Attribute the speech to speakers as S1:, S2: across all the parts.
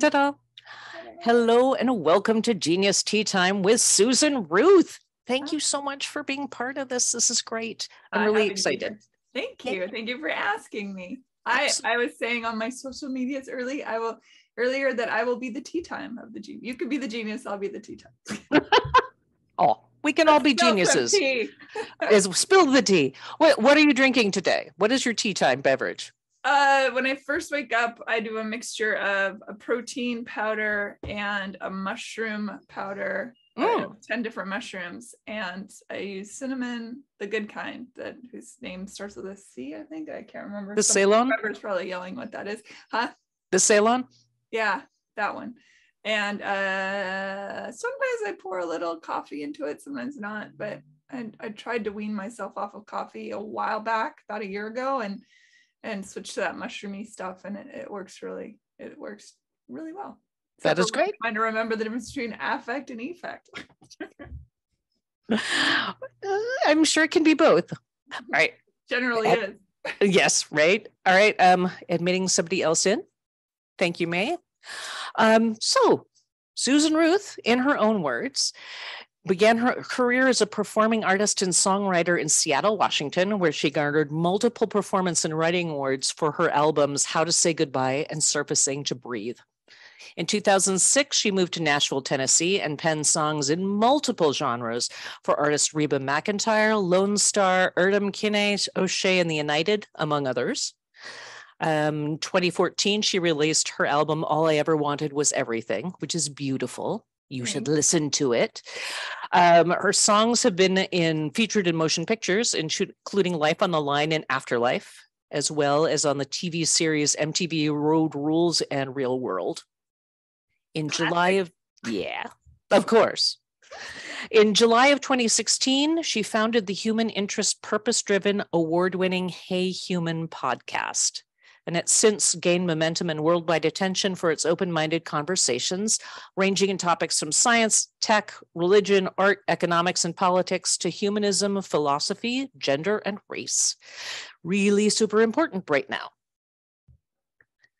S1: Ta-da. Hello and welcome to Genius Tea Time with Susan Ruth. Thank you so much for being part of this. This is great. I'm really excited.
S2: Thank you. Thank you for asking me. I, I was saying on my social medias early, I will earlier that I will be the tea time of the genius. You could be the genius, I'll be the tea time.
S1: oh, we can all be geniuses. is spill the tea. What what are you drinking today? What is your tea time beverage?
S2: Uh, when I first wake up, I do a mixture of a protein powder and a mushroom powder. Mm. 10 different mushrooms and I use cinnamon, the good kind that whose name starts with a C, I think. I can't remember.
S1: The Ceylon?
S2: Whoever's probably yelling what that is. Huh?
S1: The Ceylon?
S2: Yeah, that one. And uh sometimes I pour a little coffee into it, sometimes not, but I, I tried to wean myself off of coffee a while back, about a year ago, and and switch to that mushroomy stuff and it, it works really it works really well.
S1: That is great.
S2: trying to remember the difference between affect and effect.
S1: I'm sure it can be both. Right
S2: generally uh, is.
S1: yes right? All right um admitting somebody else in. Thank you may um so susan ruth in her own words began her career as a performing artist and songwriter in Seattle, Washington, where she garnered multiple performance and writing awards for her albums How to Say Goodbye and Surfacing to Breathe. In 2006, she moved to Nashville, Tennessee, and penned songs in multiple genres for artists Reba McEntire, Lonestar, Erdem Kinay, O'Shea, and the United, among others. Um, 2014, she released her album All I Ever Wanted Was Everything, which is beautiful. You should listen to it. Um, her songs have been in featured in motion pictures, including Life on the Line and Afterlife, as well as on the TV series MTV Road Rules and Real World. In Classic. July of yeah, of course. In July of 2016, she founded the human interest purpose driven award winning Hey Human podcast and it's since gained momentum and worldwide attention for its open minded conversations, ranging in topics from science, tech, religion, art, economics, and politics to humanism, philosophy, gender, and race. Really super important right now.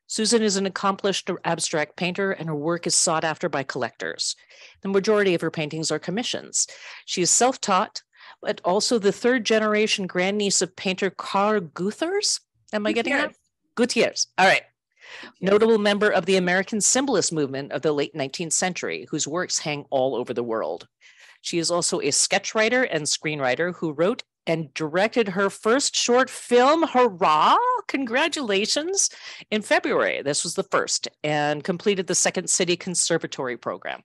S1: Susan is an accomplished abstract painter, and her work is sought after by collectors. The majority of her paintings are commissions. She is self taught, but also the third generation grandniece of painter Carl Gutherz. Am I getting that? Gutierrez. All right. Notable member of the American Symbolist movement of the late 19th century, whose works hang all over the world. She is also a sketchwriter and screenwriter who wrote and directed her first short film, Hurrah! Congratulations! In February, this was the first, and completed the Second City Conservatory program.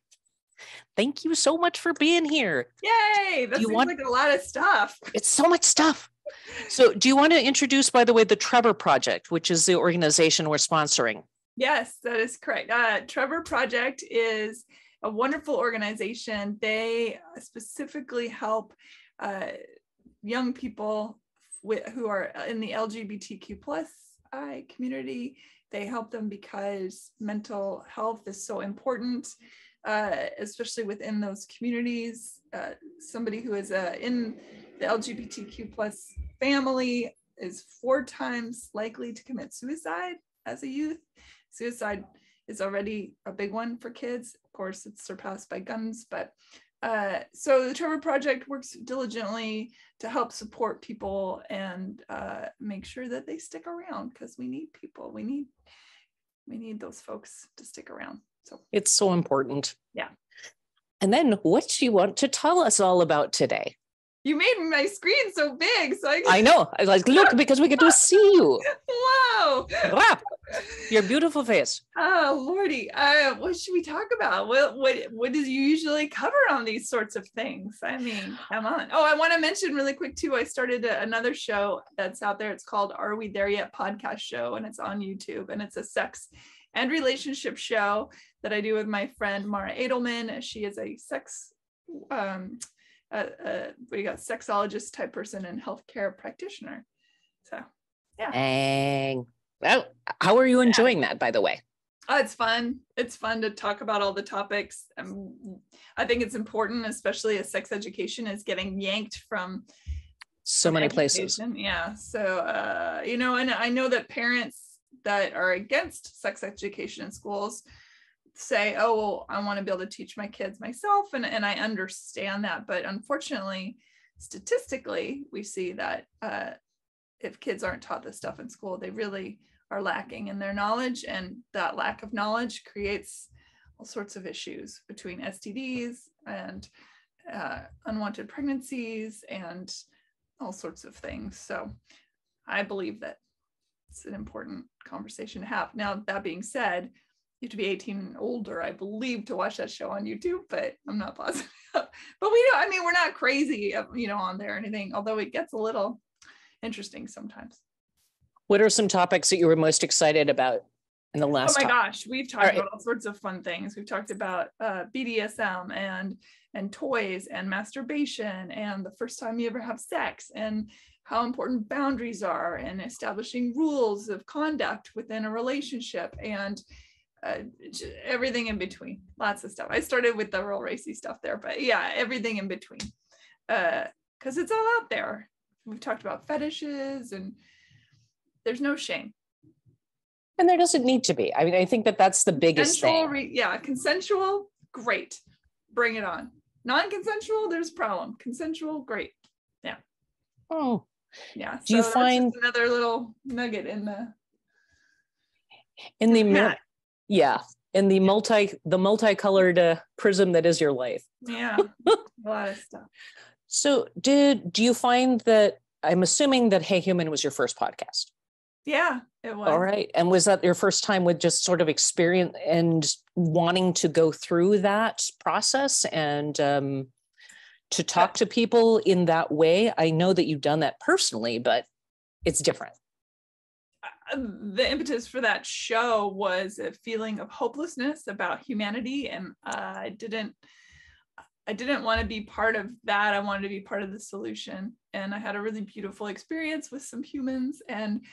S1: Thank you so much for being here.
S2: Yay! That you seems want... like a lot of stuff.
S1: It's so much stuff. So, do you want to introduce, by the way, the Trevor Project, which is the organization we're sponsoring?
S2: Yes, that is correct. Uh, Trevor Project is a wonderful organization. They specifically help uh, young people with, who are in the LGBTQ plus I community. They help them because mental health is so important, uh, especially within those communities. Uh, somebody who is uh, in the LGBTQ plus family is four times likely to commit suicide as a youth. Suicide is already a big one for kids. Of course, it's surpassed by guns, but uh, so the Trevor Project works diligently to help support people and uh, make sure that they stick around because we need people. We need we need those folks to stick around. So
S1: it's so important.
S2: Yeah.
S1: And then what do you want to tell us all about today?
S2: You made my screen so big. So I,
S1: I know. I was like, look, because we get to see you.
S2: wow.
S1: wow. Your beautiful face.
S2: Oh, Lordy. Uh, what should we talk about? What, what, what does you usually cover on these sorts of things? I mean, come on. Oh, I want to mention really quick too. I started a, another show that's out there. It's called Are We There Yet podcast show, and it's on YouTube, and it's a sex and relationship show that I do with my friend Mara Edelman. She is a sex um, a, a we got sexologist type person and healthcare practitioner. So yeah.
S1: Dang. Well, how are you enjoying yeah. that, by the way?
S2: Oh, it's fun. It's fun to talk about all the topics. Um, I think it's important, especially as sex education is getting yanked from
S1: so many education. places.
S2: Yeah. So, uh, you know, and I know that parents that are against sex education in schools say, oh, well, I want to be able to teach my kids myself. And, and I understand that. But unfortunately, statistically, we see that uh, if kids aren't taught this stuff in school, they really are lacking in their knowledge. And that lack of knowledge creates all sorts of issues between STDs and uh, unwanted pregnancies and all sorts of things. So I believe that it's an important conversation to have. Now, that being said, you have to be 18 and older, I believe, to watch that show on YouTube, but I'm not positive. but we don't, I mean, we're not crazy, uh, you know, on there or anything, although it gets a little interesting sometimes.
S1: What are some topics that you were most excited about in the last?
S2: Oh my gosh, we've talked all right. about all sorts of fun things. We've talked about uh, BDSM and and toys and masturbation and the first time you ever have sex and how important boundaries are and establishing rules of conduct within a relationship and uh, everything in between. Lots of stuff. I started with the real racy stuff there, but yeah, everything in between. Because uh, it's all out there. We've talked about fetishes and there's no shame.
S1: And there doesn't need to be. I mean, I think that that's the biggest thing.
S2: Re- yeah, consensual, great. Bring it on. Non-consensual, there's problem. Consensual, great. Yeah.
S1: Oh.
S2: Yeah.
S1: Do so you find
S2: another little nugget in the
S1: in the yeah yeah. In the multi the multicolored uh, prism that is your life.
S2: Yeah. A lot of stuff.
S1: So did do you find that i'm assuming that hey human was your first podcast?
S2: Yeah it was.
S1: All right. And was that your first time with just sort of experience and wanting to go through that process and um, to talk yeah. to people in that way? I know that you've done that personally but it's different
S2: the impetus for that show was a feeling of hopelessness about humanity and uh, i didn't i didn't want to be part of that i wanted to be part of the solution. And i had a really beautiful experience with some humans and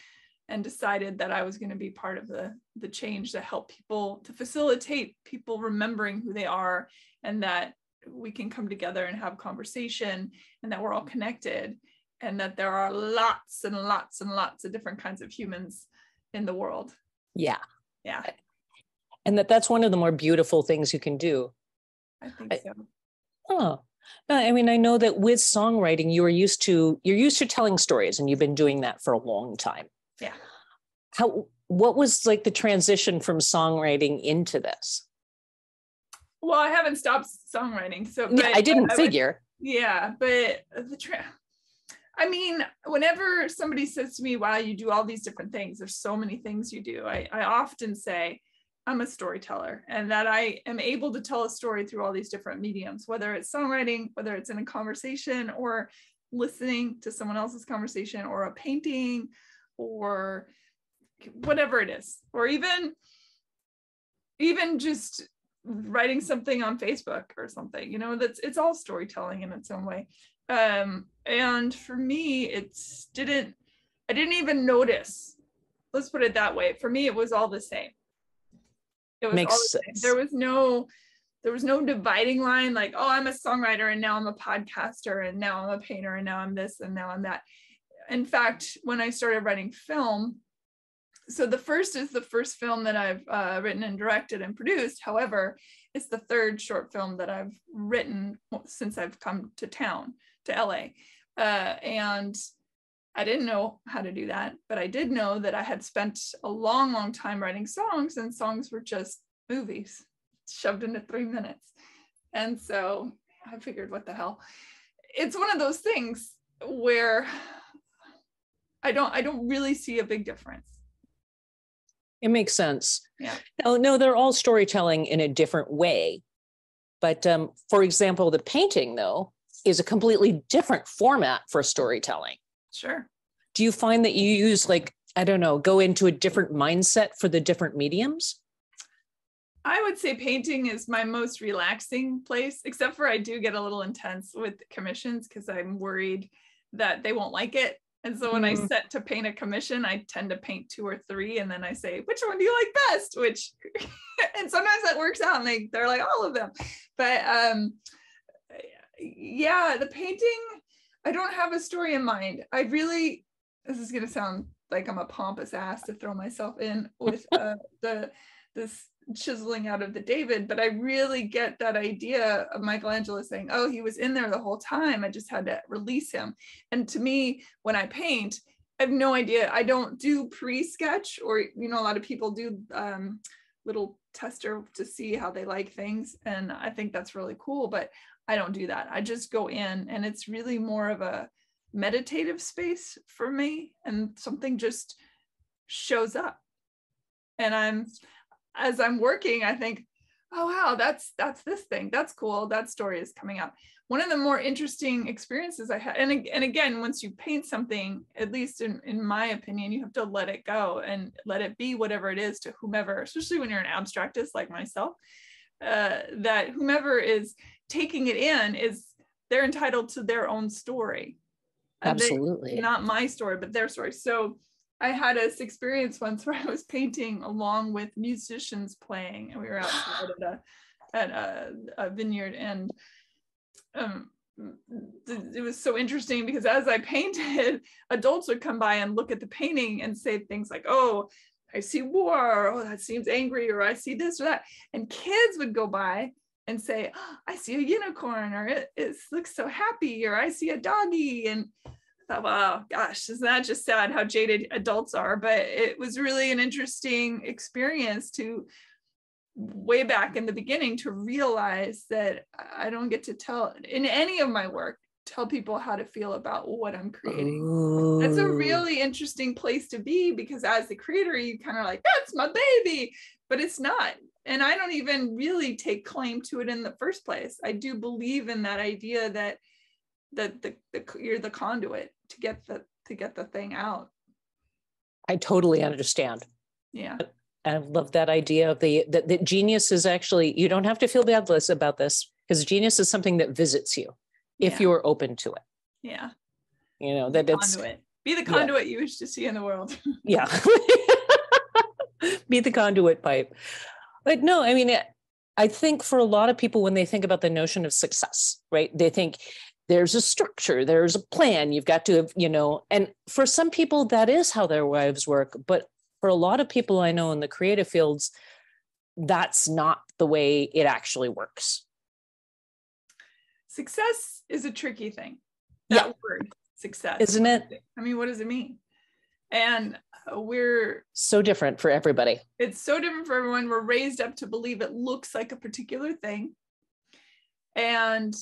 S2: and decided that i was going to be part of the the change that help people to facilitate people remembering who they are and that we can come together and have conversation and that we're all connected and that there are lots and lots and lots of different kinds of humans in the world.
S1: Yeah.
S2: Yeah.
S1: And that that's one of the more beautiful things you can do.
S2: I think so.
S1: Oh. I mean, I know that with songwriting, you are used to you're used to telling stories, and you've been doing that for a long time.
S2: Yeah.
S1: How? What was like the transition from songwriting into this?
S2: Well, I haven't stopped songwriting, so
S1: yeah, I didn't I figure.
S2: Would, yeah, but the tra- I mean, whenever somebody says to me, wow, you do all these different things, there's so many things you do, I, I often say, I'm a storyteller and that I am able to tell a story through all these different mediums, whether it's songwriting, whether it's in a conversation or listening to someone else's conversation or a painting or whatever it is, or even even just writing something on Facebook or something, you know, that's it's all storytelling in its own way. Um, and for me, it's didn't, I didn't even notice. Let's put it that way. For me, it was all the same.
S1: It was Makes
S2: sense. There was no, there was no dividing line like, oh, I'm a songwriter and now I'm a podcaster and now I'm a painter and now I'm this and now I'm that. In fact, when I started writing film, so the first is the first film that I've uh, written and directed and produced. However, it's the third short film that I've written since I've come to town to LA. Uh, and I didn't know how to do that, but I did know that I had spent a long, long time writing songs, and songs were just movies shoved into three minutes. And so I figured, what the hell? It's one of those things where I don't I don't really see a big difference.
S1: It makes sense.
S2: Yeah.
S1: No, no, they're all storytelling in a different way. But um, for example, the painting, though, is a completely different format for storytelling.
S2: Sure.
S1: Do you find that you use like I don't know, go into a different mindset for the different mediums?
S2: I would say painting is my most relaxing place, except for I do get a little intense with commissions because I'm worried that they won't like it. And so when mm-hmm. I set to paint a commission, I tend to paint two or three, and then I say, "Which one do you like best?" Which, and sometimes that works out, and they they're like all of them. But um, yeah, the painting, I don't have a story in mind. I really, this is going to sound like I'm a pompous ass to throw myself in with uh, the this chiseling out of the David, but I really get that idea of Michelangelo saying, "Oh, he was in there the whole time. I just had to release him." And to me, when I paint, I have no idea. I don't do pre-sketch, or you know, a lot of people do um, little tester to see how they like things, and I think that's really cool. But I don't do that. I just go in, and it's really more of a meditative space for me, and something just shows up. And i'm as i'm working i think oh wow that's that's this thing. That's cool. That story is coming up. One of the more interesting experiences i had and, and again once you paint something at least in, in my opinion you have to let it go and let it be whatever it is to whomever especially when you're an abstractist like myself uh, that whomever is taking it in is they're entitled to their own story.
S1: Absolutely
S2: they, not my story but their story. So I had this experience once where I was painting along with musicians playing, and we were outside at a at a, a vineyard, and um, it was so interesting because as I painted, adults would come by and look at the painting and say things like, "Oh, I see war," "Oh, that seems angry," or "I see this or that," and kids would go by and say, oh, "I see a unicorn," or "It, it looks so happy," or "I see a doggy," and thought, wow, gosh, isn't that just sad how jaded adults are? But it was really an interesting experience to way back in the beginning to realize that I don't get to tell in any of my work tell people how to feel about what I'm creating. Ooh. That's a really interesting place to be because as the creator, you kind of like, that's my baby, but it's not. And I don't even really take claim to it in the first place. I do believe in that idea that that the, the you're the conduit to get the to get the thing out
S1: i totally understand
S2: yeah
S1: i love that idea of the that, that genius is actually you don't have to feel bad Liz, about this because genius is something that visits you if yeah. you are open to it.
S2: Yeah.
S1: You know that it's
S2: conduit. be the conduit yeah. you wish to see in the world.
S1: Yeah. Be the conduit pipe. But no i mean I think for a lot of people, when they think about the notion of success, right, they think there's a structure there's a plan you've got to have you know and for some people that is how their lives work. But for a lot of people i know in the creative fields that's not the way it actually works
S2: success is a tricky thing. That yeah. word success.
S1: Isn't it?
S2: I mean what does it mean? And we're
S1: so different for everybody.
S2: It's so different for everyone. We're raised up to believe it looks like a particular thing. And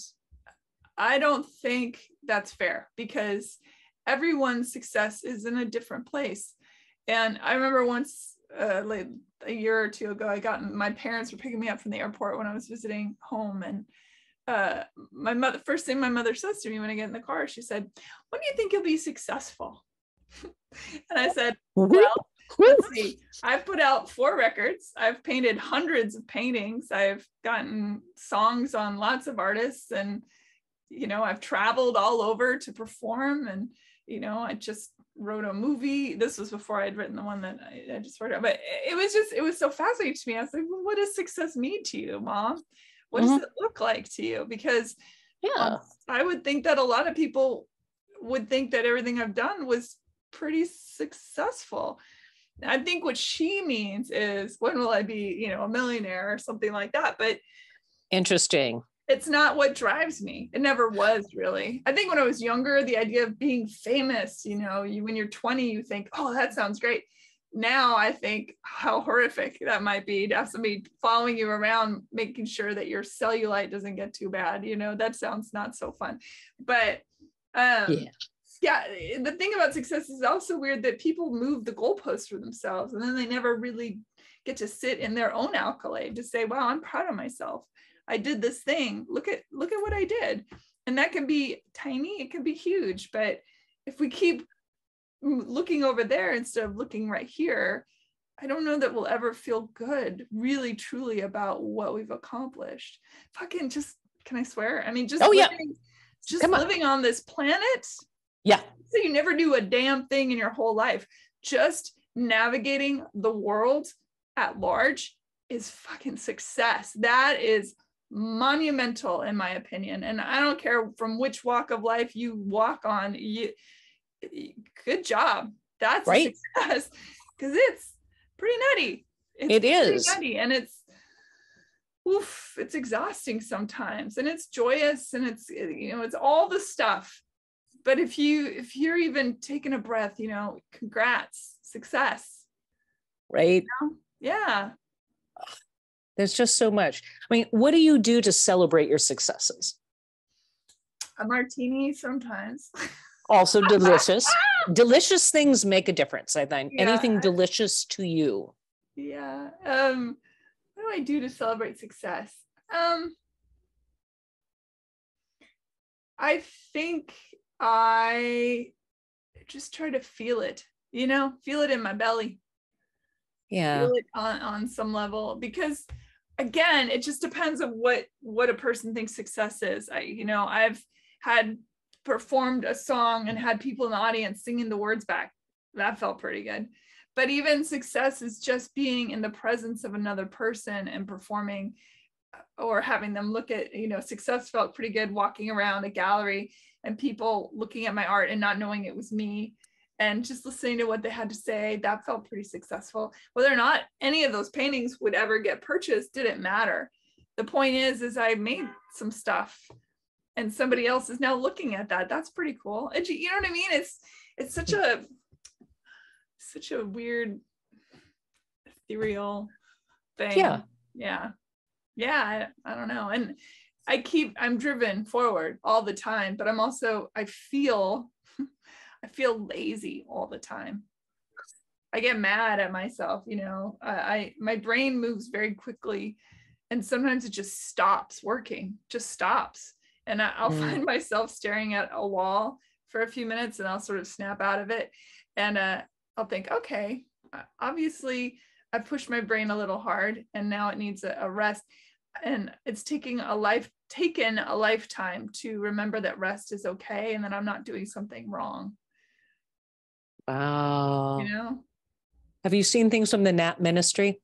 S2: I don't think that's fair because everyone's success is in a different place. And I remember once, uh, like a year or two ago, I got my parents were picking me up from the airport when I was visiting home, and uh, my mother. First thing my mother says to me when I get in the car, she said, "When do you think you'll be successful?" and I said, "Well." Let's see. I've put out four records. I've painted hundreds of paintings. I've gotten songs on lots of artists and you know i've traveled all over to perform and you know i just wrote a movie this was before i'd written the one that i, I just wrote but it was just it was so fascinating to me i was like well, what does success mean to you mom what mm-hmm. does it look like to you because
S1: yeah um,
S2: i would think that a lot of people would think that everything i've done was pretty successful i think what she means is when will i be you know a millionaire or something like that but
S1: interesting
S2: it's not what drives me. It never was really. I think when I was younger, the idea of being famous, you know, you when you're 20, you think, oh, that sounds great. Now I think how horrific that might be to have somebody following you around, making sure that your cellulite doesn't get too bad. You know, that sounds not so fun. But um, yeah. Yeah, the thing about success is also weird that people move the goalposts for themselves and then they never really get to sit in their own accolade to say, wow, I'm proud of myself. I did this thing. Look at look at what I did. And that can be tiny, it can be huge, but if we keep looking over there instead of looking right here, I don't know that we'll ever feel good, really, truly about what we've accomplished. Fucking just, can I swear? I mean, just
S1: oh,
S2: living,
S1: yeah.
S2: just Come living on. on this planet.
S1: Yeah.
S2: So you never do a damn thing in your whole life. Just navigating the world at large is fucking success. That is monumental in my opinion and i don't care from which walk of life you walk on you good job that's
S1: right
S2: because it's pretty nutty It's
S1: It is.
S2: nutty, and it's oof, it's exhausting sometimes, and it's joyous, and it's eh, you know, it's all the stuff. But if you if you're even taking a breath, you know, congrats, success.
S1: right?
S2: Yeah.
S1: There's just so much. I mean, what do you do to celebrate your successes?
S2: A martini sometimes.
S1: Also delicious. delicious things make a difference, I think.
S2: Yeah.
S1: Anything delicious to you.
S2: yeah. Um, what do I do to celebrate success? Um, I think I just try to feel it, you know, feel it in my belly,
S1: Yeah.
S2: feel it on, on some level because again, it just depends on what what a person thinks success is. I, you know, I've had performed a song and had people in the audience singing the words back. That felt pretty good. But even success is just being in the presence of another person and performing uh, or having them look at, you know, success felt pretty good walking around a gallery and people looking at my art and not knowing it was me and just listening to what they had to say. That felt pretty successful. Whether or not any of those paintings would ever get purchased didn't matter. The point is, is I made some stuff and somebody else is now looking at that. That's pretty cool. And you know what I mean? It's it's such a such a weird ethereal thing.
S1: Yeah.
S2: Yeah. Yeah. I, I don't know. And I keep I'm driven forward all the time, but I'm also I feel I feel lazy all the time. I get mad at myself, you know. I, I my brain moves very quickly and sometimes it just stops working, just stops. And I, I'll
S1: Mm.
S2: find myself staring at a wall for a few minutes and I'll sort of snap out of it. And uh, I'll think, okay, uh, obviously I've pushed my brain a little hard and now it needs a, a rest. And it's taking a life, taken a lifetime to remember that rest is okay and that I'm not doing something wrong,
S1: Wow.
S2: you know?
S1: Have you seen things from the NAP ministry?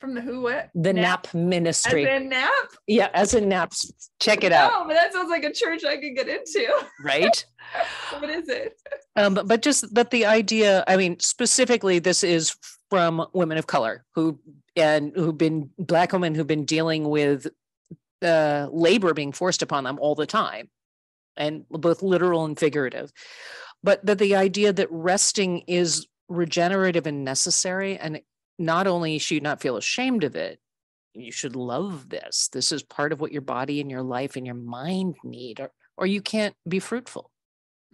S2: From the who what?
S1: The NAP,
S2: As
S1: ministry.
S2: in nap?
S1: yeah, as in naps. Check it out.
S2: No, but that sounds like a church I could get into.
S1: Right.
S2: what is it?
S1: Um, but- but just that the idea, I mean, specifically, this is from women of color who and who've been black women who've been dealing with uh, labor being forced upon them all the time, and both literal and figurative. But that the idea that resting is regenerative and necessary, and not only should you not feel ashamed of it, you should love this. This is part of what your body and your life and your mind need, or or you can't be fruitful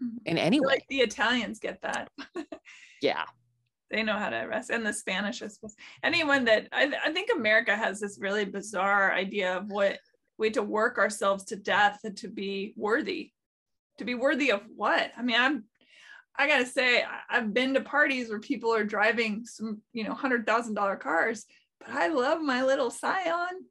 S2: Mhm.
S1: in any way.
S2: Like the Italians get that.
S1: Yeah.
S2: they know how to rest and the spanish i suppose anyone that I, I think america has this really bizarre idea of what we have to work ourselves to death and to be worthy to be worthy of what i mean i'm i gotta say I- i've been to parties where people are driving some you know hundred thousand dollar cars but i love my little scion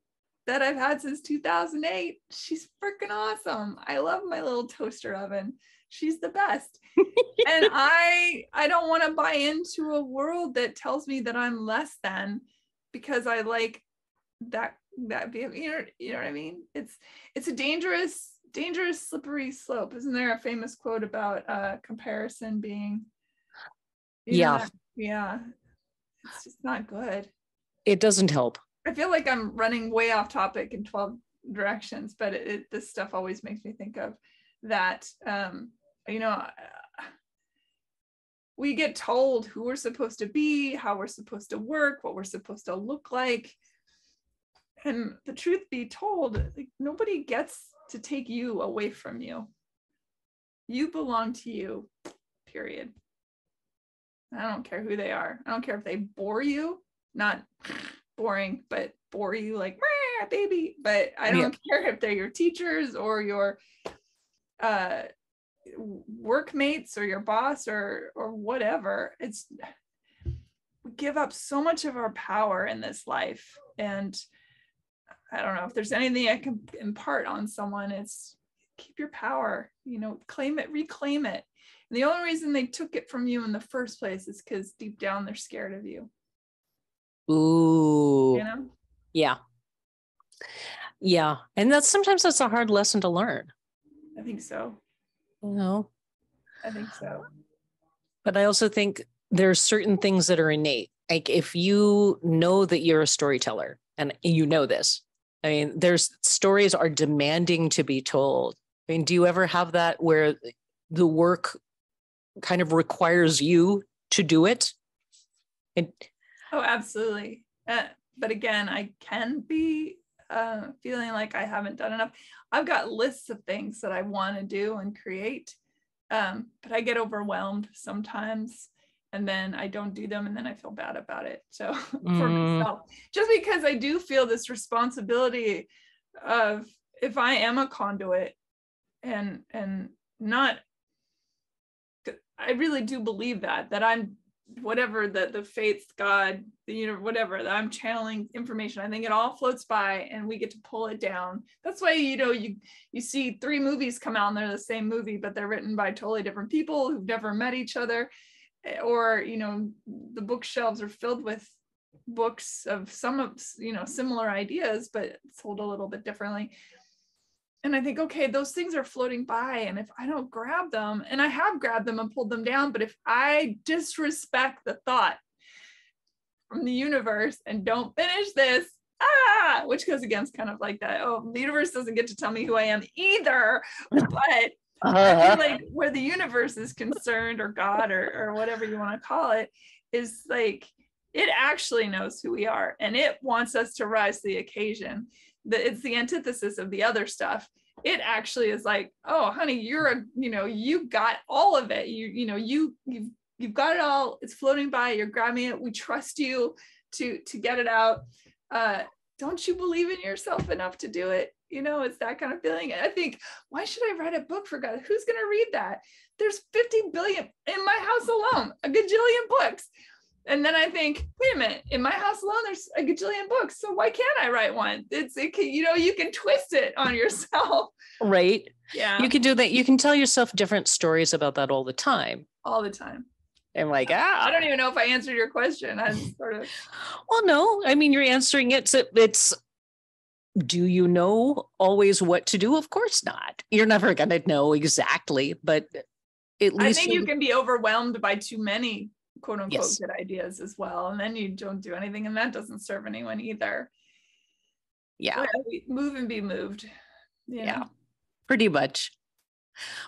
S2: that i've had since 2008 she's freaking awesome. I love my little toaster oven. She's the best. And i i don't want to buy into a world that tells me that i'm less than because i like that that be you know you know what i mean? It's it's a dangerous dangerous slippery slope isn't there a famous quote about uh comparison being know,
S1: Yeah.
S2: yeah it's just not good
S1: It doesn't help.
S2: i feel like i'm running way off topic in 12 directions but it, it this stuff always makes me think of that um you know uh, we get told who we're supposed to be how we're supposed to work what we're supposed to look like and the truth be told like nobody gets to take you away from you. You belong to you period. I don't care who they are. I don't care if they bore you not boring but bore you like baby. But i don't care if they're your teachers or your uh workmates or your boss or or whatever. It's we give up so much of our power in this life. And i don't know if there's anything i can impart on someone it's keep your power you know claim it reclaim it and the only reason they took it from you in the first place is because deep down they're scared of you
S1: Ooh.
S2: you know
S1: Yeah. Yeah. And that's sometimes that's a hard lesson to learn,
S2: i think so
S1: you know.
S2: i think so
S1: But I also think there's certain things that are innate. like if you know that you're a storyteller and you know this, I mean, there's stories are demanding to be told. I mean, do you ever have that where the work kind of requires you to do it?
S2: And oh, absolutely. Uh, but again, I can be uh, feeling like I haven't done enough. I've got lists of things that I want to do and create, um, but I get overwhelmed sometimes and then I don't do them and then I feel bad about it. So for mm. myself, just because I do feel this responsibility of if I am a conduit and and not I really do believe that that I'm whatever the the faith god the you know whatever that i'm channeling information i think it all floats by and we get to pull it down that's why you know you you see three movies come out and they're the same movie but they're written by totally different people who've never met each other or you know the bookshelves are filled with books of some of you know similar ideas but sold a little bit differently and I think, okay, those things are floating by. And if I don't grab them, and I have grabbed them and pulled them down, but if I disrespect the thought from the universe and don't finish this, ah, which goes against kind of like that, oh, the universe doesn't get to tell me who I am either. But uh-huh. like where the universe is concerned, or God, or, or whatever you want to call it, is like it actually knows who we are and it wants us to rise to the occasion. That it's the antithesis of the other stuff. It actually is like oh honey you're a you know you got all of it. You you know you you've you've got it all. It's floating by. You're grabbing it. We trust you to to get it out. Uh don't you believe in yourself enough to do it you know it's that kind of feeling i think why should i write a book for god who's going to read that there's 50 billion in my house alone a gajillion books and then I think, wait a minute, in my house alone, there's a gajillion books. So why can't I write one? It's it can, you know, you can twist it on yourself.
S1: Right.
S2: Yeah.
S1: You can do that. You can tell yourself different stories about that all the time.
S2: All the time.
S1: And like, ah,
S2: I don't even know if I answered your question. I'm sort of
S1: well, no, I mean you're answering it. So it's do you know always what to do? Of course not. You're never gonna know exactly, but at least
S2: I think you, you can be overwhelmed by too many quote unquote yes. good ideas as well. And then you don't do anything, and that doesn't serve anyone either.
S1: Yeah.
S2: move and be moved.
S1: Yeah, pretty much.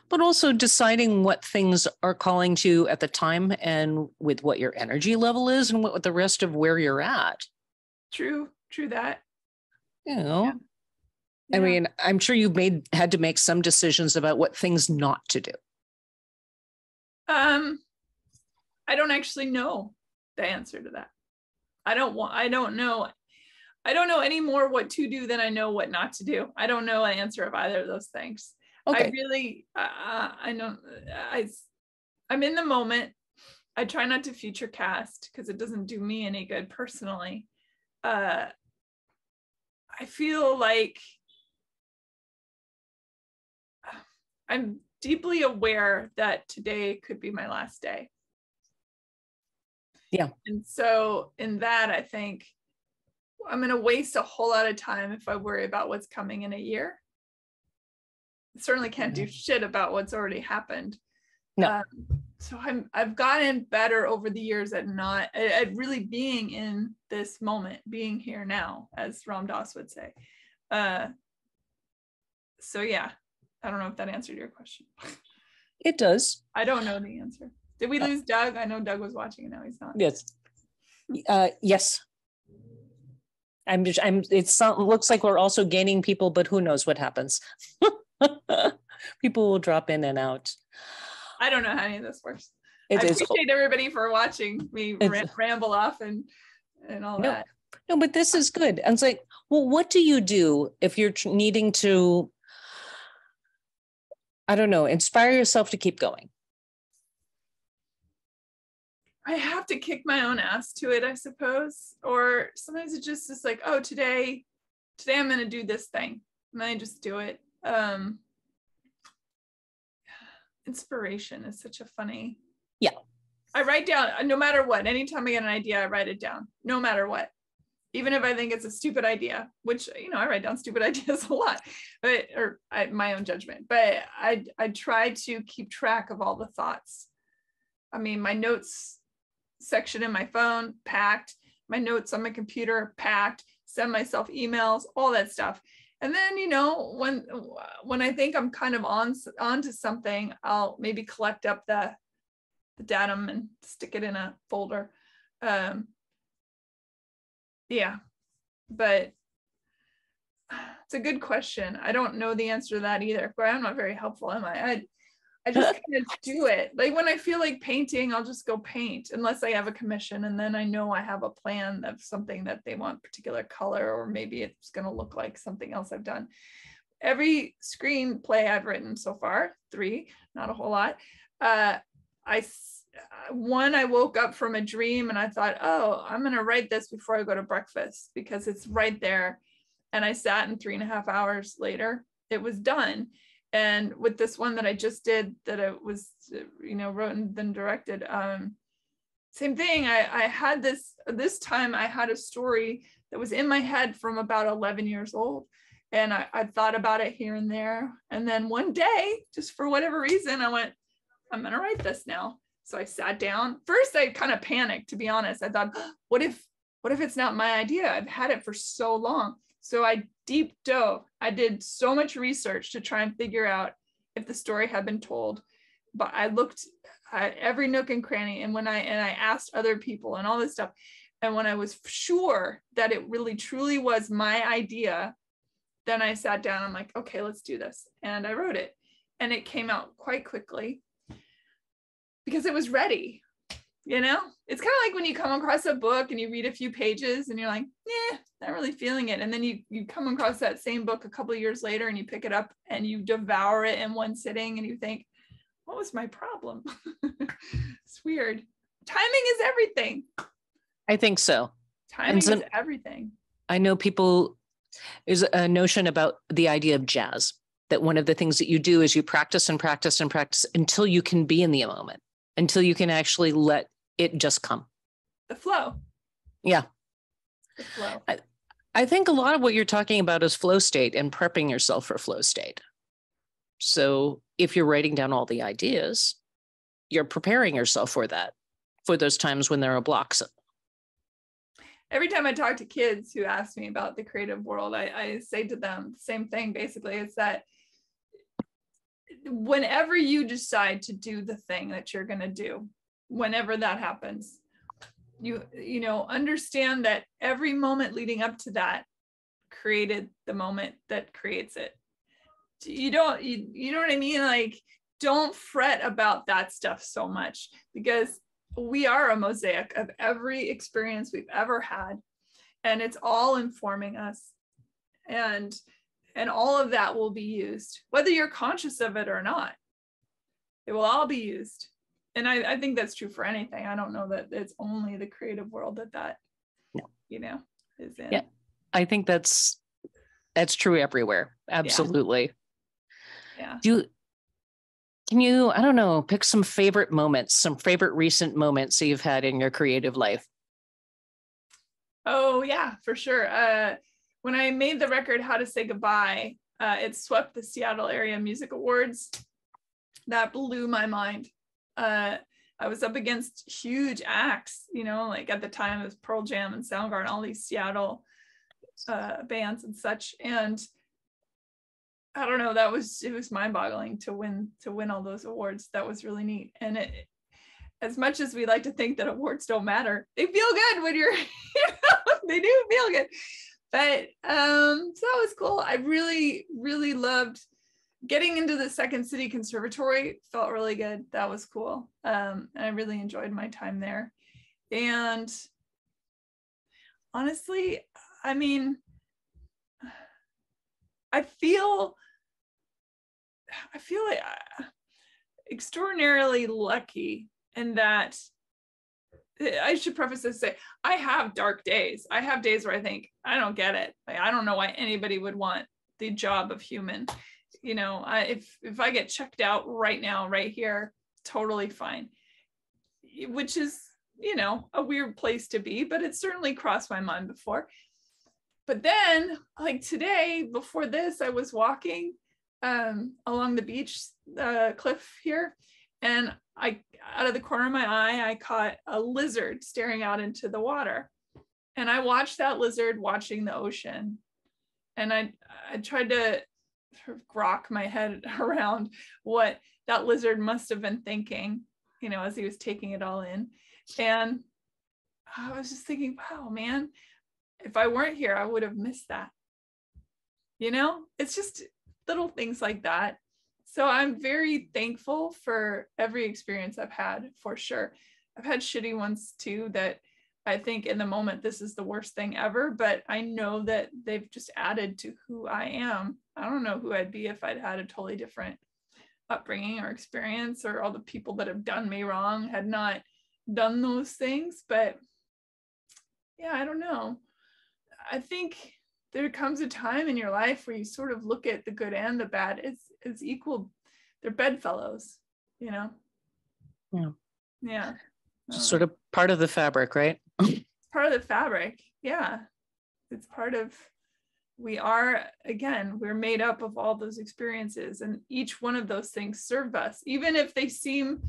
S1: But also deciding what things are calling to you at the time and with what your energy level is and what the rest of where you're at.
S2: True, true that.
S1: You know, yeah. I mean, I'm sure you've made had to make some decisions about what things not to do.
S2: Um, I don't actually know the answer to that. I don't want, I don't know. I don't know any more what to do than I know what not to do. I don't know an answer of either of those things. Okay. I really, uh, I know, I, I'm in the moment. I try not to future cast because it doesn't do me any good personally. Uh, I feel like I'm deeply aware that today could be my last day.
S1: Yeah.
S2: And so in that, I think I'm going to waste a whole lot of time if I worry about what's coming in a year. I certainly can't do mm-hmm. shit about what's already happened.
S1: No. Um,
S2: so I'm I've gotten better over the years at not at really being in this moment, being here now, as Ram Dass would say. Uh, so yeah, I don't know if that answered your question.
S1: It does.
S2: I don't know the answer. Did we uh, lose Doug? I know Doug was watching and now he's not.
S1: Yes. Uh, yes. I'm just, I'm, it looks like we're also gaining people, but who knows what happens. people will drop in and out.
S2: I don't know how any of this works. It I appreciate everybody for watching me ram- ramble off and and all
S1: no,
S2: that.
S1: No, but this is good. And it's like, well, what do you do if you're needing to, I don't know, inspire yourself to keep going?
S2: I have to kick my own ass to it, I suppose. Or sometimes it just is like, oh, today, today I'm gonna do this thing. And I just do it. Um inspiration is such a funny.
S1: Yeah.
S2: I write down no matter what, anytime I get an idea, I write it down, no matter what. Even if I think it's a stupid idea, which you know, I write down stupid ideas a lot, but or I, my own judgment. But I I try to keep track of all the thoughts. I mean, my notes section in my phone packed, my notes on my computer packed, send myself emails, all that stuff. And then, you know, when when I think I'm kind of on onto something, I'll maybe collect up the the datum and stick it in a folder. Um, yeah, but it's a good question. I don't know the answer to that either. I'm not very helpful, am I? I I just kind of do it. Like when I feel like painting, I'll just go paint unless I have a commission. And then I know I have a plan of something that they want particular color, or maybe it's going to look like something else I've done. Every screenplay I've written so far, three, not a whole lot. Uh, I one I woke up from a dream and I thought, oh, I'm going to write this before I go to breakfast because it's right there. And I sat and three and a half hours later, it was done and with this one that I just did that it was you know wrote and then directed um same thing. I I had this this time I had a story that was in my head from about 11 years old. And I, I thought about it here and there. And then one day just for whatever reason I went I'm gonna write this now. So I sat down. First I kind of panicked to be honest. I thought what if what if it's not my idea? I've had it for so long. So I deep dove. I did so much research to try and figure out if the story had been told. But I looked at every nook and cranny and when I and I asked other people and all this stuff. And when I was sure that it really truly was my idea, then I sat down. I'm like, okay, let's do this. And I wrote it. And it came out quite quickly because it was ready you know? It's kind of like when you come across a book and you read a few pages and you're like yeah not really feeling it. And then you you come across that same book a couple of years later and you pick it up and you devour it in one sitting and you think what was my problem? It's weird. Timing is everything.
S1: I think so.
S2: Timing so, is everything.
S1: I know people there's a notion about the idea of jazz that one of the things that you do is you practice and practice and practice until you can be in the moment until you can actually let it just come.
S2: The flow.
S1: Yeah. The flow. I, I think a lot of what you're talking about is flow state and prepping yourself for flow state. So if you're writing down all the ideas, you're preparing yourself for that, for those times when there are blocks.
S2: Every time I talk to kids who ask me about the creative world, I, I say to them the same thing basically. It's that whenever you decide to do the thing that you're going to do, whenever that happens. You you know understand that every moment leading up to that created the moment that creates it. You don't you, you know what i mean? Like don't fret about that stuff so much because we are a mosaic of every experience we've ever had and it's all informing us. And and all of that will be used whether you're conscious of it or not it will all be used and I, I think that's true for anything. I don't know that it's only the creative world that that, no. you know, is in.
S1: Yeah, I think that's that's true everywhere. Absolutely.
S2: Yeah.
S1: Do can you I don't know pick some favorite moments, some favorite recent moments that you've had in your creative life?
S2: Oh yeah, for sure. Uh, when I made the record "How to Say Goodbye," uh, it swept the Seattle Area Music Awards. That blew my mind uh, I was up against huge acts, you know, like at the time it was Pearl Jam and Soundgarden, all these Seattle uh, bands and such. And I don't know, that was it was mind-boggling to win to win all those awards. That was really neat. And it as much as we like to think that awards don't matter, they feel good when you're, you know, they do feel good. But um, so that was cool. I really, really loved getting into the Second City Conservatory felt really good. That was cool. Um, and I really enjoyed my time there. And honestly, I mean, I feel, I feel like uh, extraordinarily lucky in that I should preface this say I have dark days. I have days where I think I don't get it. Like, I don't know why anybody would want the job of human you know I, if if i get checked out right now right here totally fine which is you know a weird place to be but it certainly crossed my mind before but then like today before this i was walking um, along the beach uh, cliff here and I out of the corner of my eye, I caught a lizard staring out into the water. And I watched that lizard watching the ocean. And I I tried to sort of grok my head around what that lizard must have been thinking, you know, as he was taking it all in. And I was just thinking, wow, man, if I weren't here, I would have missed that. You know, it's just little things like that so I'm very thankful for every experience I've had for sure. I've had shitty ones too that I think in the moment this is the worst thing ever, but I know that they've just added to who I am. I don't know who I'd be if I'd had a totally different upbringing or experience or all the people that have done me wrong had not done those things, but yeah, I don't know. I think there comes a time in your life where you sort of look at the good and the bad as, as equal. They're bedfellows, you know?
S1: Yeah.
S2: Yeah.
S1: Um, sort of part of the fabric, right?
S2: part of the fabric. Yeah. It's part of, we are, again, we're made up of all those experiences, and each one of those things serve us, even if they seem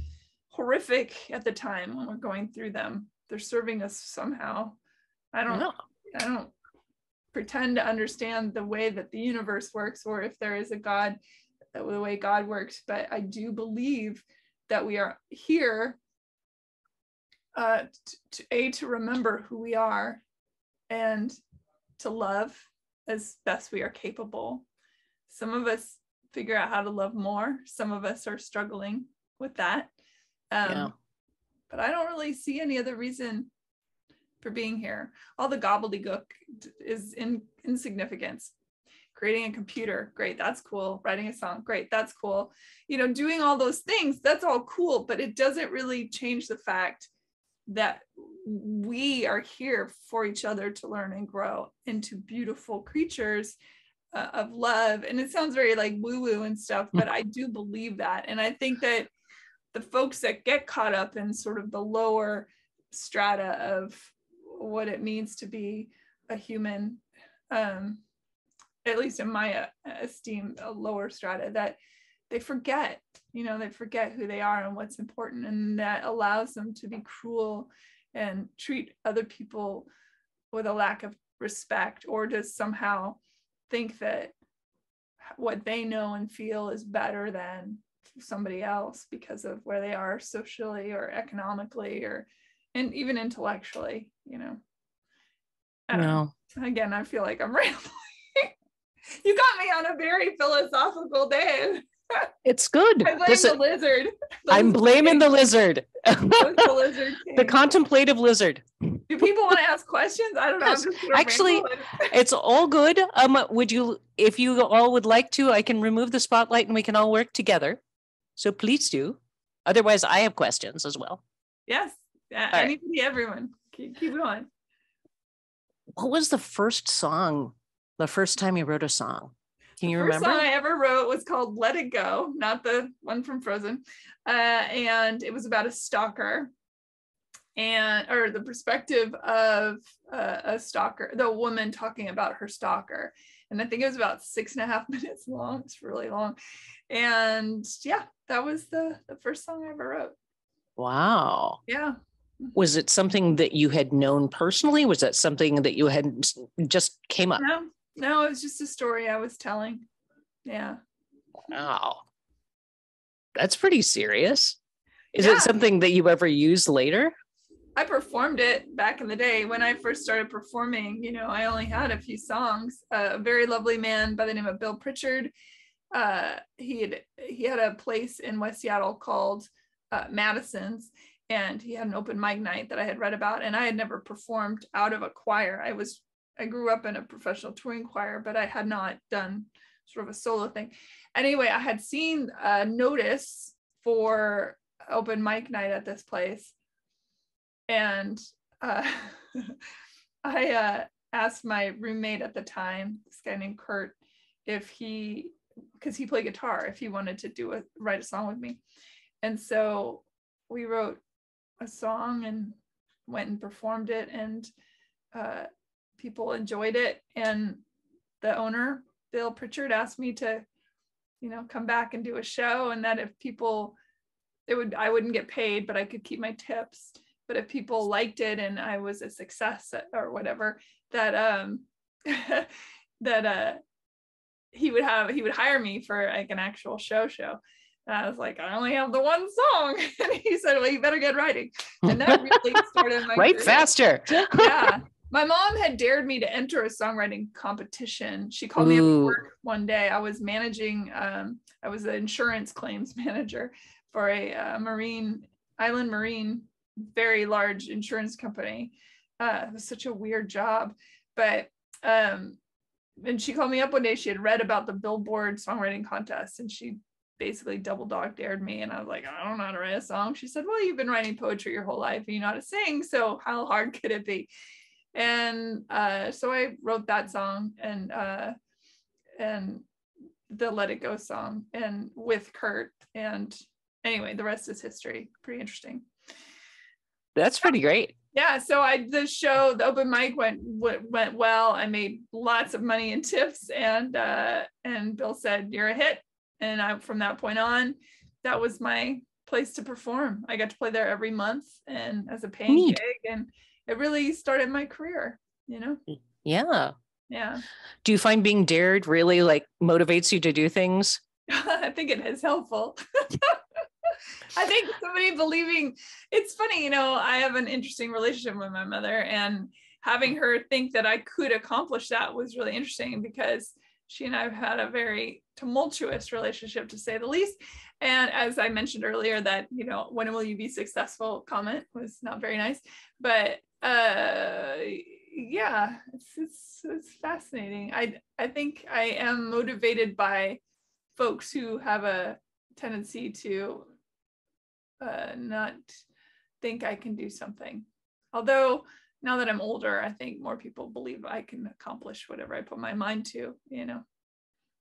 S2: horrific at the time when we're going through them. They're serving us somehow. I don't, know. I don't pretend to understand the way that the universe works or if there is a God, the way God works, but I do believe that we are here uh, to, a to remember who we are and to love as best we are capable. Some of us figure out how to love more. Some of us are struggling with that. Um, yeah. But I don't really see any other reason for being here. All the gobbledygook is in insignificance. Creating a computer, great, that's cool. Writing a song, great, that's cool. You know, doing all those things, that's all cool, but it doesn't really change the fact that we are here for each other to learn and grow into beautiful creatures uh, of love. And it sounds very like woo woo and stuff, but I do believe that. And I think that the folks that get caught up in sort of the lower strata of what it means to be a human um, at least in my uh, esteem a lower strata that they forget you know they forget who they are and what's important and that allows them to be cruel and treat other people with a lack of respect or to somehow think that what they know and feel is better than somebody else because of where they are socially or economically or and even intellectually, you know. I no. Know. Again, I feel like I'm rambling. you got me on a very philosophical day.
S1: It's good.
S2: I blame the lizard.
S1: The I'm blaming the lizard. the lizard. the contemplative lizard.
S2: Do people want to ask questions? I don't know. Yes.
S1: Actually, it's all good. Um, would you, if you all would like to, I can remove the spotlight and we can all work together. So please do. Otherwise, I have questions as well.
S2: Yes. Yeah, All anybody, right. everyone. Keep, keep going.
S1: What was the first song? The first time you wrote a song? Can you
S2: the
S1: remember?
S2: First song I ever wrote was called "Let It Go," not the one from Frozen, uh, and it was about a stalker, and or the perspective of uh, a stalker, the woman talking about her stalker, and I think it was about six and a half minutes long. It's really long, and yeah, that was the the first song I ever wrote.
S1: Wow.
S2: Yeah
S1: was it something that you had known personally was that something that you had just came up
S2: no no it was just a story i was telling. Yeah.
S1: Wow. That's pretty serious. Is yeah. it something that you ever used later?
S2: I performed it back in the day when i first started performing. You know i only had a few songs. Uh, a very lovely man by the name of bill pritchard. Uh, he had he had a place in west seattle called uh, madison's and he had an open mic night that I had read about and I had never performed out of a choir. I was I grew up in a professional touring choir, but I had not done sort of a solo thing. Anyway, I had seen a notice for open mic night at this place. And uh, I uh, asked my roommate at the time, this guy named Kurt, if he, because he played guitar, if he wanted to do a write a song with me. And so we wrote a song and went and performed it and uh, people enjoyed it and the owner bill pritchard asked me to you know come back and do a show and that if people it would I wouldn't get paid, but I could keep my tips. But if people liked it and I was a success or whatever, that um that uh he would have he would hire me for like an actual show show. And I was like, I only have the one song. And he said, Well, you better get writing. And that really started my
S1: Write faster.
S2: yeah. My mom had dared me to enter a songwriting competition. She called me up work one day. I was managing, um, I was the insurance claims manager for a uh, marine island marine, very large insurance company. Uh, it was such a weird job, but um, and she called me up one day. She had read about the Billboard songwriting contest, and she basically double dog dared me. And I was like, I don't know how to write a song. She said, Well, you've been writing poetry your whole life, and you know how to sing. So how hard could it be? And uh, so I wrote that song and uh, and the Let It Go song, and with Kurt. And anyway, the rest is history. Pretty interesting.
S1: That's pretty great
S2: yeah so i the show the open mic went went well i made lots of money in tips and uh and bill said you're a hit and i from that point on that was my place to perform i got to play there every month and as a paying Neat. gig and it really started my career you know?
S1: Yeah.
S2: Yeah.
S1: Do you find being dared really like motivates you to do things?
S2: I think it is helpful. I think somebody believing it's funny, you know, I have an interesting relationship with my mother and having her think that I could accomplish that was really interesting because she and I have had a very tumultuous relationship to say the least. And as I mentioned earlier, that, you know, when will you be successful comment was not very nice. But uh yeah, it's it's, it's fascinating. I I think I am motivated by folks who have a tendency to uh, not think I can do something. Although now that I'm older, I think more people believe I can accomplish whatever I put my mind to, you know.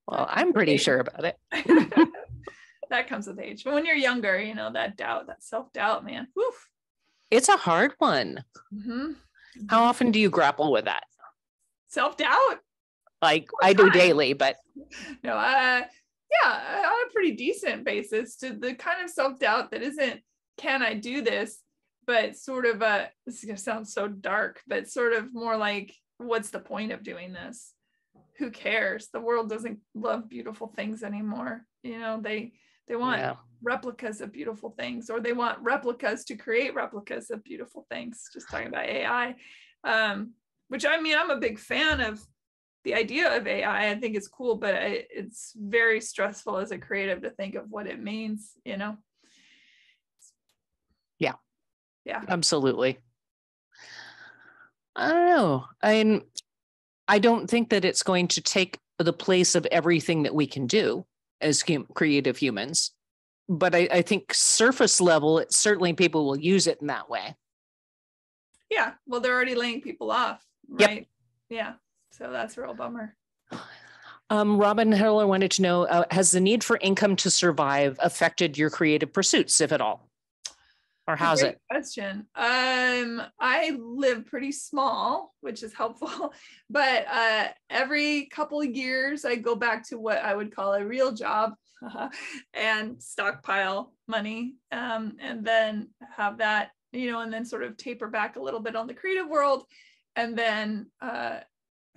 S1: Well, I'm pretty sure about it.
S2: that comes with age. But when you're younger, you know, that doubt, that self doubt, man, woof.
S1: It's a hard one. Mm-hmm. How often do you grapple with that?
S2: Self doubt?
S1: Like I do daily, but
S2: no, uh, yeah, on a pretty decent basis to the kind of self doubt that isn't, can I do this? But sort of a, this is going to sound so dark, but sort of more like, what's the point of doing this? Who cares? The world doesn't love beautiful things anymore. You know, they, they want yeah. replicas of beautiful things, or they want replicas to create replicas of beautiful things. Just talking about AI, um, which I mean, I'm a big fan of the idea of AI, I think it's cool, but it's very stressful as a creative to think of what it means, you know?
S1: Yeah.
S2: Yeah.
S1: Absolutely. I don't know. I mean, I don't think that it's going to take the place of everything that we can do as creative humans. But I, I think surface level, it, certainly people will use it in that way.
S2: Yeah. Well, they're already laying people off, right? Yep. Yeah. So that's a real bummer.
S1: Um, Robin Heller wanted to know uh, Has the need for income to survive affected your creative pursuits, if at all? Or how's it?
S2: Question. Um, I live pretty small, which is helpful, but uh, every couple of years I go back to what I would call a real job and stockpile money, um, and then have that, you know, and then sort of taper back a little bit on the creative world, and then uh,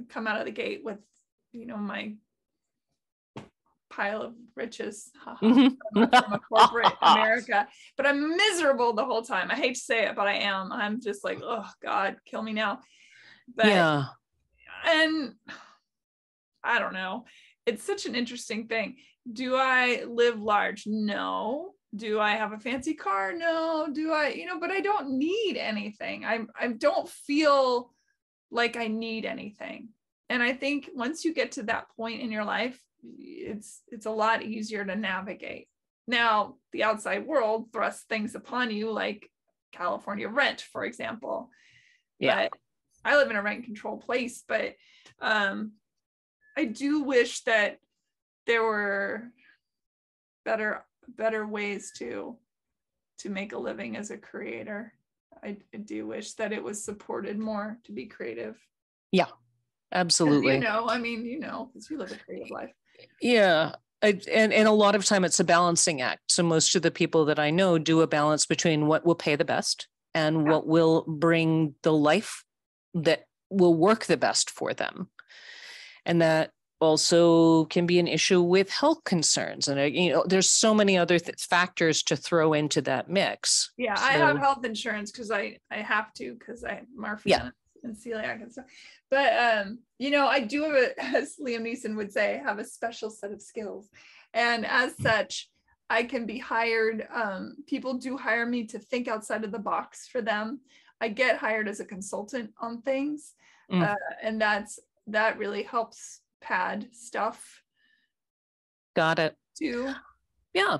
S2: come out of the gate with you know my pile of riches mm-hmm. from, corporate America. But I'm miserable the whole time. I hate to say it, but I am. I'm just like, oh God, kill me now. But,
S1: yeah.
S2: And I don't know. It's such an interesting thing. Do I live large? No. Do I have a fancy car? No. Do I, you know, but I don't need anything. I I don't feel like I need anything. And I think once you get to that point in your life, it's it's a lot easier to navigate. Now, the outside world thrusts things upon you like California rent, for example. Yeah. But I live in a rent control place, but um I do wish that there were better better ways to to make a living as a creator. I, I do wish that it was supported more to be creative.
S1: Yeah, absolutely.
S2: You know, I mean, you know, because you live a creative life.
S1: Yeah. I, and, and a lot of time it's a balancing act. So most of the people that I know do a balance between what will pay the best and
S2: Yeah.
S1: what will bring the life that will work the best for them. And that also can be an issue with health concerns. And, uh, you know, there's so many other th- factors to throw into that mix.
S2: Yeah, I have health insurance because I I have to because I'm have morphine and celiac and stuff. But um, you know, I do have a, as Liam Neeson would say, have a special set of skills, and as such, I can be hired. Um, people do hire me to think outside of the box for them. I get hired as a consultant on things,
S1: Mm.
S2: uh, and that's that really helps pad stuff
S1: Got it.
S2: too.
S1: Yeah.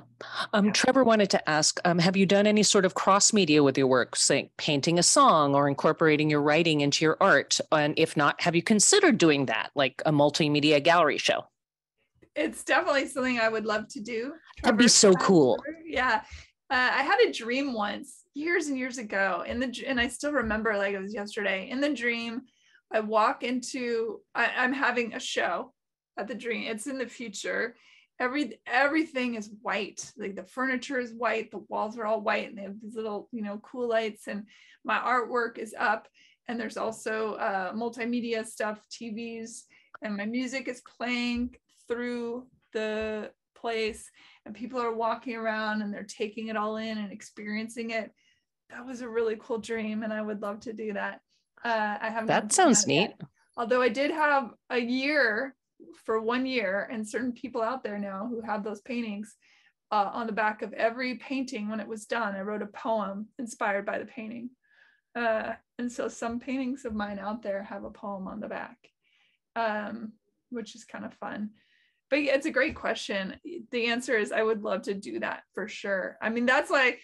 S1: Um. Trevor wanted to ask, um, have you done any sort of cross media with your work, say painting a song or incorporating your writing into your art? And if not, have you considered doing that, like a multimedia gallery show?
S2: it's definitely something I would love to do.
S1: That'd be so cool.
S2: Yeah. Uh, I had a dream once years and years ago in the and I still remember like it was yesterday. In the dream, I walk into I, I'm having a show at the dream. It's in the future. Every everything is white. Like the furniture is white, the walls are all white, and they have these little, you know, cool lights. And my artwork is up. And there's also uh, multimedia stuff, TVs, and my music is playing through the place and people are walking around and they're taking it all in and experiencing it that was a really cool dream and i would love to do that uh, i haven't
S1: That sounds
S2: yet.
S1: neat.
S2: although i did have a year for one year and certain people out there now who have those paintings uh, on the back of every painting when it was done i wrote a poem inspired by the painting uh, and so some paintings of mine out there have a poem on the back um, which is kind of fun but yeah, it's a great question. The answer is I would love to do that for sure. I mean, that's why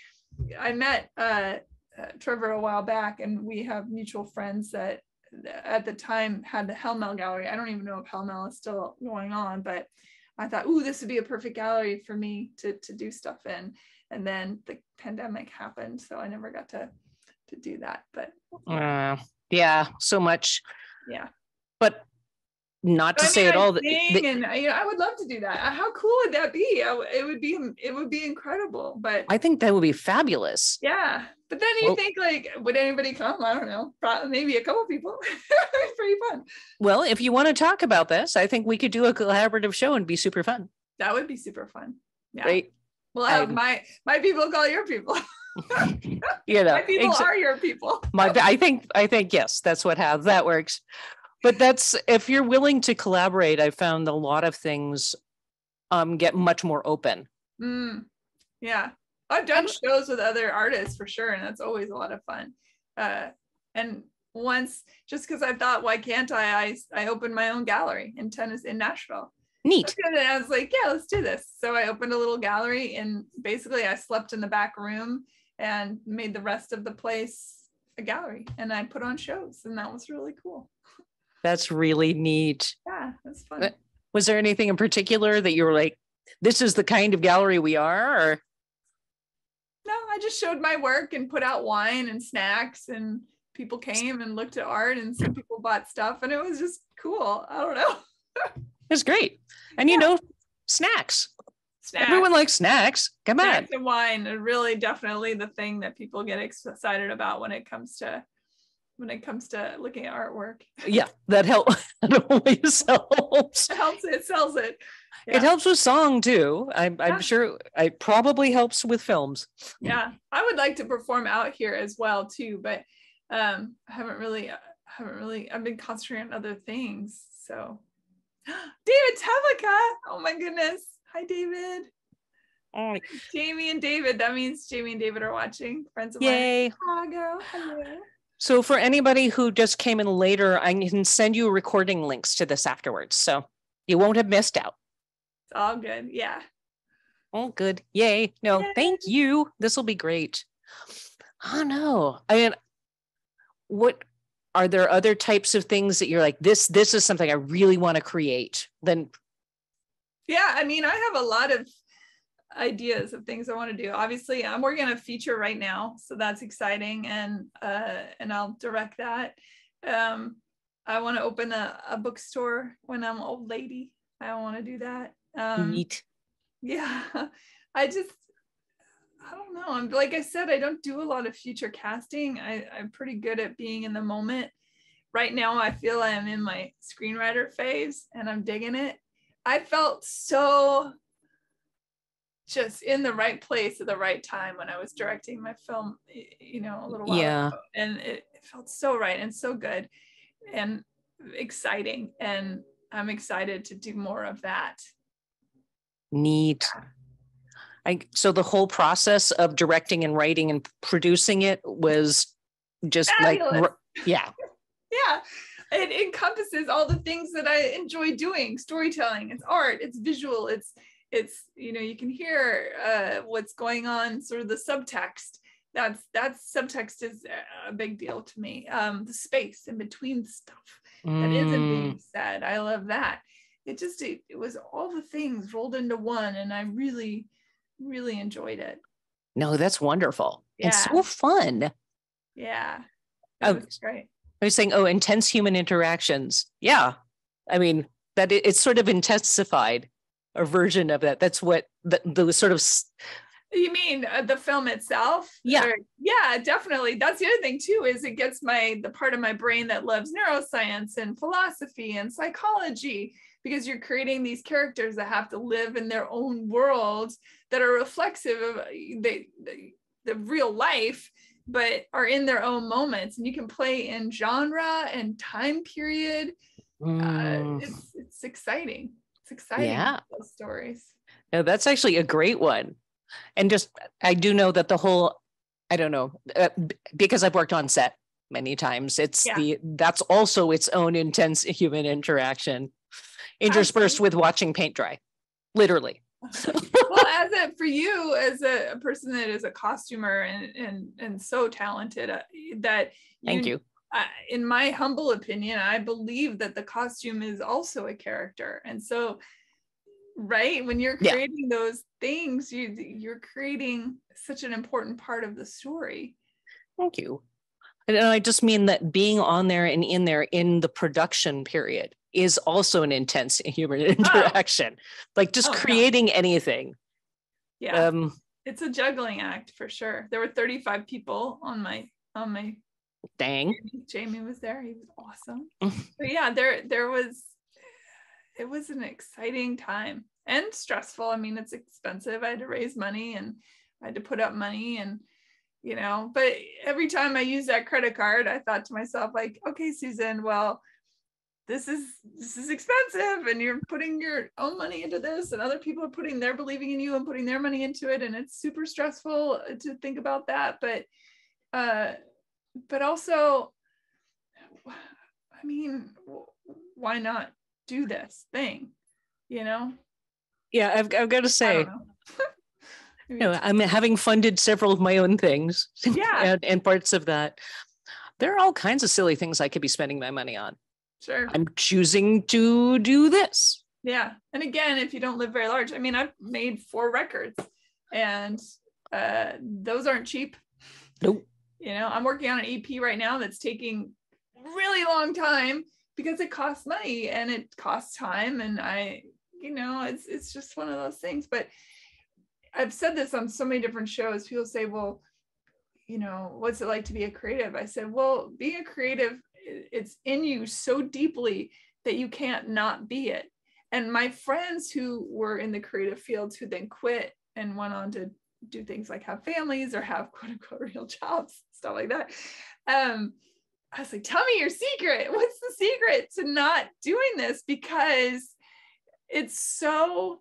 S2: I met uh, uh, Trevor a while back, and we have mutual friends that at the time had the Hellmel Gallery. I don't even know if Hellmel is still going on, but I thought, ooh, this would be a perfect gallery for me to to do stuff in. And then the pandemic happened, so I never got to to do that. But
S1: Uh, yeah, so much.
S2: yeah.
S1: But not to
S2: I
S1: say
S2: mean,
S1: at
S2: I
S1: all that, that-
S2: and I, you know, I would love to do that. Uh, How cool would that be? I it would be it would be incredible. But
S1: I think that would be fabulous.
S2: yeah, but then you
S1: Well-
S2: think like, would anybody come? I don't know. Probably maybe a couple people. it's pretty fun.
S1: Well, if you want to talk about this, I think we could do a collaborative show and be super fun.
S2: That would be super fun. Yeah.
S1: Right?
S2: Well, have
S1: I'm-
S2: my my people call your people.
S1: You know,
S2: my people
S1: exa-
S2: are your people.
S1: my i think i think yes that's what how that works but that's if you're willing to collaborate i found a lot of things um get much more open
S2: Mm, yeah, I've done shows with other artists for sure, and that's always a lot of fun. Uh, and once, just because I thought, why can't I? I I opened my own gallery in tennis in Nashville.
S1: neat
S2: And I was like, yeah, let's do this. So I opened a little gallery, and basically I slept in the back room and made the rest of the place a gallery, and I put on shows, and that was really cool.
S1: that's really neat
S2: Yeah, that's fun.
S1: Was there anything in particular that you were like this is the kind of gallery we are or
S2: I just showed my work and put out wine and snacks and people came and looked at art and some people bought stuff and it was just cool. I don't know.
S1: it's great and you
S2: Yeah.
S1: know snacks
S2: Snacks,
S1: everyone likes snacks come on
S2: snacks and wine are really definitely the thing that people get excited about when it comes to when it comes to looking at artwork.
S1: yeah that help that always helps.
S2: It helps it sells it. Yeah.
S1: it helps with song too. I'm,
S2: Yeah.
S1: I'm sure it probably helps with films.
S2: Yeah i would like to perform out here as well too but um i haven't really I haven't really i've been concentrating on other things so. David Tavika. oh my goodness. Hi david.
S1: Oh,
S2: jamie and david that means jamie and david are watching friends of mine.
S1: Yay.
S2: In Chicago hello
S1: So for anybody who just came in later, I can send you recording links to this afterwards. So you won't have missed out.
S2: it's all good yeah
S1: All good. Yay. No,
S2: Yay.
S1: thank you. This will be great. Oh no. I mean, what are there other types of things that you're like, this, this is something I really want to create? Then
S2: yeah i mean i have a lot of ideas of things i want to do obviously i'm working on a feature right now so that's exciting and uh and i'll direct that um i want to open a, a bookstore when i'm old lady i want to do that Um,
S1: Neat.
S2: yeah, I just, I don't know. I'm like I said, I don't do a lot of future casting. I, I'm pretty good at being in the moment. Right now, I feel I'm in my screenwriter phase and I'm digging it. I felt so just in the right place at the right time when I was directing my film, you know, a little while
S1: Yeah.
S2: ago. And it, it felt so right and so good and exciting. And I'm excited to do more of that.
S1: Neat. I, so the whole process of directing and writing and producing it was just like,
S2: Fabulous.
S1: r- yeah,
S2: Yeah. It encompasses all the things that I enjoy doing storytelling, it's art, it's visual, it's, it's, you know, you can hear uh, what's going on, sort of the subtext. That's that's subtext is a big deal to me. Um, the space in between stuff that isn't
S1: Mm,
S2: being said. I love that. It just it, it was all the things rolled into one, and I really, really enjoyed it.
S1: no, that's wonderful. And
S2: Yeah.
S1: so fun.
S2: Yeah, it
S1: Oh,
S2: was great.
S1: I was saying, oh, intense human interactions. Yeah. I mean, that it, it's sort of intensified a version of that. That's what the, the sort of,
S2: You mean uh, the film itself?
S1: Yeah.
S2: Or- yeah, definitely. That's the other thing too. Is it gets my the part of my brain that loves neuroscience and philosophy and psychology because you're creating these characters that have to live in their own world that are reflexive of uh, the, the, the real life but are in their own moments and you can play in genre and time period uh,
S1: Mm,
S2: it's it's exciting exciting
S1: Yeah.
S2: those stories
S1: no, that's actually a great one. And just, I do know that the whole, I don't know, uh, because I've worked on set many times, it's
S2: Yeah.
S1: the, that's also its own intense human interaction interspersed with watching paint dry, literally.
S2: well as a for you as a, a person that is a costumer and and and so talented uh, that
S1: Thank you.
S2: In my humble opinion i believe that the costume is also a character and so right when you're
S1: Yeah.
S2: creating those things you you're creating such an important part of the story
S1: Thank you. And I just mean that being on there and in there in the production period is also an intense human interaction. Like just
S2: Oh, yeah.
S1: creating anything.
S2: yeah
S1: Um,
S2: it's a juggling act for sure there were 35 people on my on my
S1: dang.
S2: Jamie was there. He was awesome. But yeah, there there was it was an exciting time and stressful. I mean, it's expensive. I had to raise money and I had to put up money and you know, but every time I used that credit card, I thought to myself like, okay, Susan, well, this is this is expensive and you're putting your own money into this and other people are putting their believing in you and putting their money into it and it's super stressful to think about that but uh but also i mean why not do this thing you know
S1: Yeah, I've, I've got to say, you know, I'm having funded several of my own things
S2: Yeah.
S1: and, and parts of that. There are all kinds of silly things I could be spending my money on.
S2: sure
S1: I'm choosing to do this.
S2: yeah and again if you don't live very large i mean i've made four records and uh those aren't cheap
S1: Nope.
S2: You know i'm working on an ep right now that's taking really long time because it costs money and it costs time. And i you know it's it's just one of those things. But i've said this on so many different shows. People say well you know what's it like to be a creative? I said well being a creative it's in you so deeply that you can't not be it. And my friends who were in the creative fields who then quit and went on to do things like have families or have quote unquote real jobs stuff like that. Um i was like tell me your secret. What's the secret to not doing this? Because it's so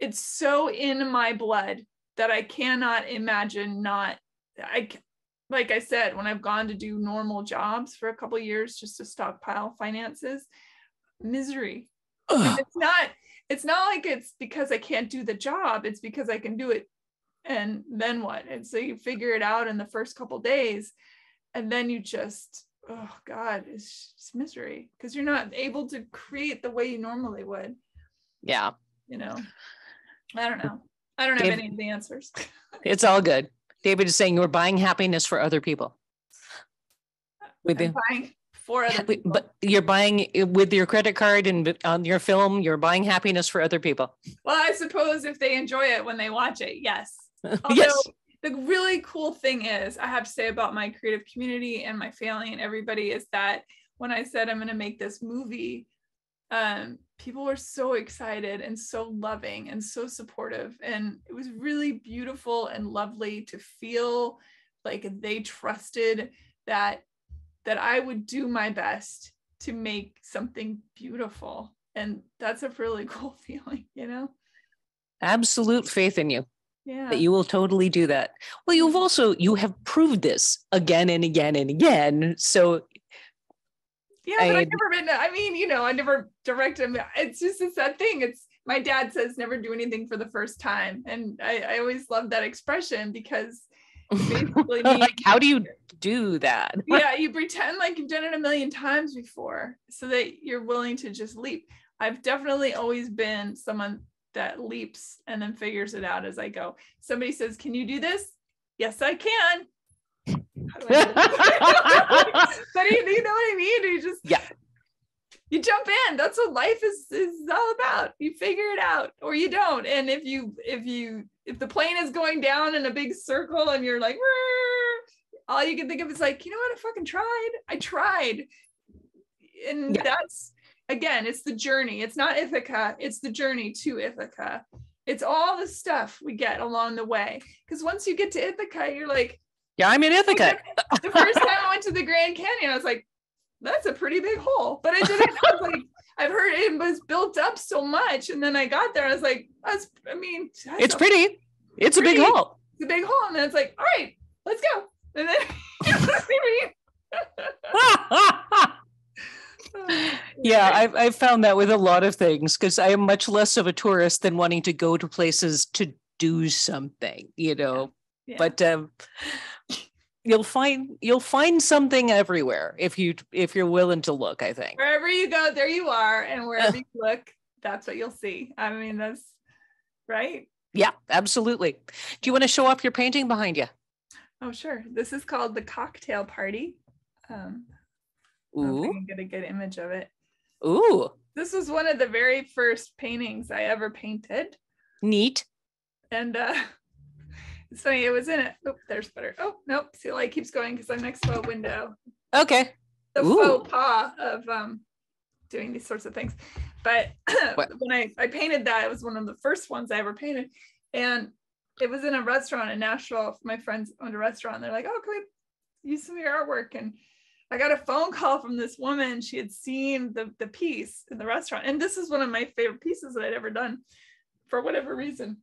S2: it's so in my blood that i cannot imagine not i like i said when i've gone to do normal jobs for a couple of years just to stockpile finances misery. It's not it's not like it's because i can't do the job it's because i can do it and then what and so you figure it out in the first couple days and then you just oh god it's just misery because you're not able to create the way you normally would
S1: Yeah,
S2: you know i don't know i don't have any of the answers
S1: it's all good. David is saying you're buying happiness for other people. With
S2: I'm buying for other people.
S1: But you're buying with your credit card and on your film, you're buying happiness for other people.
S2: well, I suppose if they enjoy it when they watch it, yes. Although
S1: yes.
S2: the really cool thing is, I have to say about my creative community and my family and everybody is that when I said I'm going to make this movie, um, people were so excited and so loving and so supportive. And it was really beautiful and lovely to feel like they trusted that that I would do my best to make something beautiful. And that's a really cool feeling, you know?
S1: Absolute faith in you
S2: Yeah.
S1: that you will totally do that. Well, you've mm-hmm. also you have proved this again and again and again. So
S2: Yeah, but
S1: I-
S2: I've never been. I mean, you know, I never directed him. It's just it's that thing. It's my dad says never do anything for the first time, and I, I always love that expression because basically means-
S1: like how do you do that?
S2: yeah, you pretend like you've done it a million times before, so that you're willing to just leap. I've definitely always been someone that leaps and then figures it out as I go. Somebody says, "Can you do this?" Yes, I can. I but you, you know what I mean? You just
S1: Yeah.
S2: you jump in. That's what life is is all about. You figure it out or you don't. And if you if you if the plane is going down in a big circle and you're like, all you can think of is like, you know what? I fucking tried. I tried. And
S1: Yeah.
S2: that's again, it's the journey. It's not Ithaca, it's the journey to Ithaca. It's all the stuff we get along the way. Because once you get to Ithaca, you're like,
S1: Yeah, I'm in Ithaca.
S2: the first time I went to the Grand Canyon, I was like, that's a pretty big hole. But I didn't I was like, I've heard it was built up so much. And then I got there, I was like, that's I mean, that's
S1: It's
S2: a,
S1: pretty. It's a big hole.
S2: it's a big hole. And then it's like, all right, let's go. And then you know what I mean?
S1: yeah, I've, I've found that with a lot of things because I am much less of a tourist than wanting to go to places to do something, you know.
S2: Yeah.
S1: But um, you'll find you'll find something everywhere if you if you're willing to look. I think.
S2: wherever you go, there you are. And wherever you look, that's what you'll see. I mean, that's right.
S1: Yeah, absolutely. Do you want to show off your painting behind you?
S2: Oh, sure. This is called the cocktail party. Um, I don't know if I can get a good image of it.
S1: ooh,
S2: This was one of the very first paintings I ever painted.
S1: neat.
S2: And uh it's funny, it was in it. Oh, there's better. Oh, nope. See, the light keeps going because I'm next to a window.
S1: Okay.
S2: The
S1: Ooh.
S2: faux pas of um doing these sorts of things. But when I, I painted that, it was one of the first ones I ever painted. And it was in a restaurant in Nashville. My friends owned a restaurant. They're like, oh, can we use some of your artwork? And I got a phone call from this woman. She had seen the, the piece in the restaurant. And this is one of my favorite pieces that I'd ever done for whatever reason.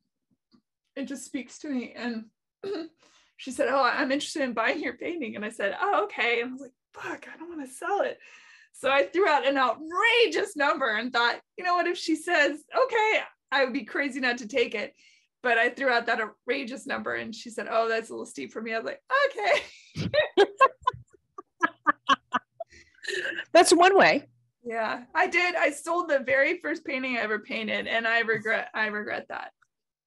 S2: It just speaks to me. And she said, Oh, I'm interested in buying your painting. And I said, Oh, okay. And I was like, Fuck, I don't want to sell it. So I threw out an outrageous number and thought, you know what, if she says, okay, I would be crazy not to take it. But I threw out that outrageous number and she said, oh, that's a little steep for me. I was like, okay.
S1: That's one way.
S2: Yeah, I did. I sold the very first painting I ever painted and I regret, I regret that.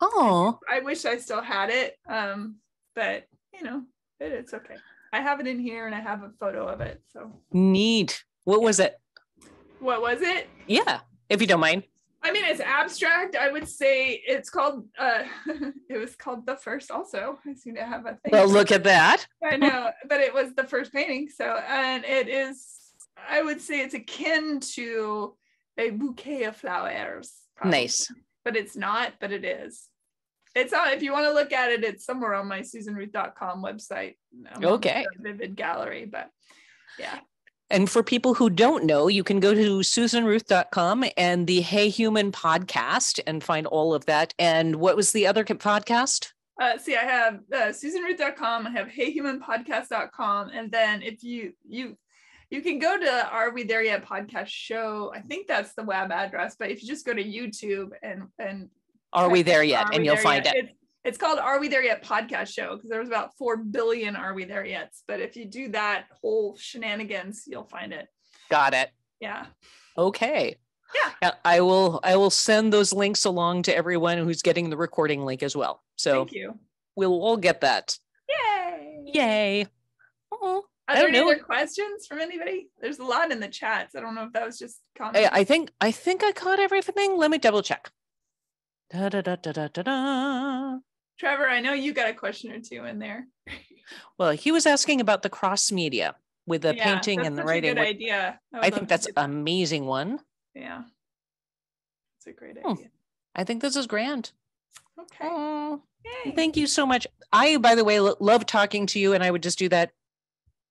S1: Oh,
S2: I wish I still had it. Um, but you know, it, it's okay. I have it in here and I have a photo of it. So
S1: neat. What was it?
S2: what was it?
S1: Yeah, if you don't mind.
S2: I mean, it's abstract. I would say it's called. uh It was called the first. Also, I seem to have a thing.
S1: Well, look at that.
S2: I know, but it was the first painting. So, and it is. I would say it's akin to a bouquet of flowers. probably.
S1: Nice.
S2: but it's not. But it is. It's on. If you want to look at it, it's somewhere on my SusanRuth.com website. I'm
S1: Okay.
S2: Vivid gallery, but yeah.
S1: And for people who don't know, you can go to susanruth.com and the Hey Human podcast and find all of that. And what was the other podcast?
S2: Uh, see, I have uh, SusanRuth.com. I have HeyHumanPodcast.com, and then if you you you can go to Are We There Yet podcast show. I think that's the web address. But if you just go to YouTube and and
S1: Are we there yet? And you'll find
S2: Yet,
S1: it.
S2: It's, it's called Are We There Yet podcast show because there was about four billion Are We There Yet's. But if you do that whole shenanigans, you'll find it.
S1: Got it.
S2: Yeah.
S1: Okay.
S2: Yeah.
S1: I will I will send those links along to everyone who's getting the recording link as well. So
S2: Thank you.
S1: we'll all get that.
S2: Yay.
S1: Yay. Oh,
S2: Are
S1: I
S2: there any
S1: know.
S2: other questions from anybody? There's a lot in the chats. I don't know if that was just
S1: I. I think I think I caught everything. Let me double check. Da, da, da, da, da, da.
S2: Trevor, I know you got a question or two in there.
S1: Well, he was asking about the cross media with the
S2: Yeah,
S1: painting and the writing.
S2: Good idea. would
S1: I think that's
S2: do that.
S1: amazing one.
S2: yeah. It's a great
S1: Hmm.
S2: idea.
S1: I think this is grand.
S2: Okay.
S1: Oh, thank you so much. I, by the way, lo- love talking to you, and I would just do that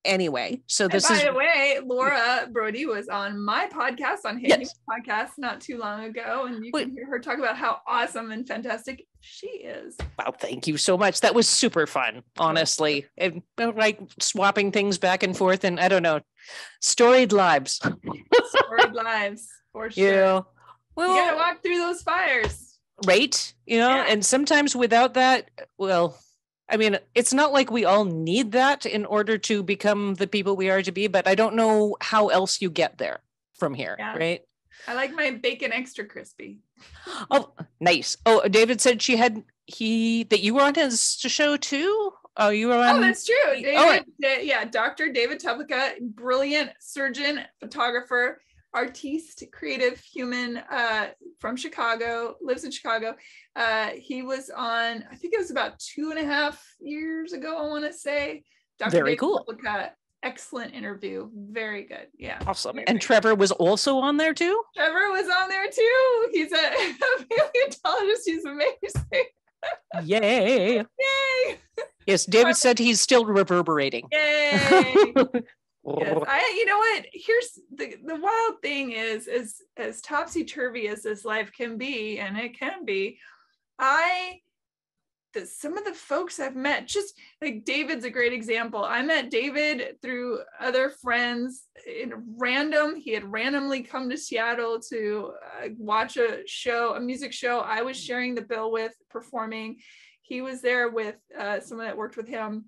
S1: anyway. So
S2: And
S1: this
S2: by
S1: is by
S2: the way, Laura Brody was on my podcast on Hey
S1: Yes.
S2: podcast not too long ago, and you can hear her talk about how awesome and fantastic she is.
S1: wow. Thank you so much. That was super fun, honestly. And like swapping things back and forth, and I don't know, storied lives.
S2: Storied lives for sure.
S1: Yeah.
S2: You
S1: Well,
S2: gotta walk through those fires.
S1: right you know
S2: Yeah.
S1: and sometimes without that well i mean it's not like we all need that in order to become the people we are to be but i don't know how else you get there from here
S2: Yeah.
S1: right
S2: I like my bacon extra crispy.
S1: oh nice oh david said she had he that you were on his show too oh you were on
S2: oh, that's true. Oh, david,
S1: right.
S2: Da- yeah, Dr. David Tublica, brilliant surgeon, photographer, artiste, creative human uh, from Chicago, lives in Chicago. Uh, he was on, I think it was about two and a half years ago, I want to say. Dr.
S1: Very
S2: David
S1: cool.
S2: Tublica, excellent interview. Very good. Yeah.
S1: awesome
S2: Very
S1: and trevor was also on there too
S2: Trevor was on there too. He's a paleontologist. He's amazing.
S1: yay
S2: Yay!
S1: yes david said he's still reverberating
S2: Yay! Yes, I you know what? Here's the the wild thing is as as topsy turvy as this life can be, and it can be, I the, some of the folks I've met, just like David's a great example. I met David through other friends in random. He had randomly come to Seattle to uh, watch a show, a music show. I was sharing the bill with performing. He was there with uh, someone that worked with him,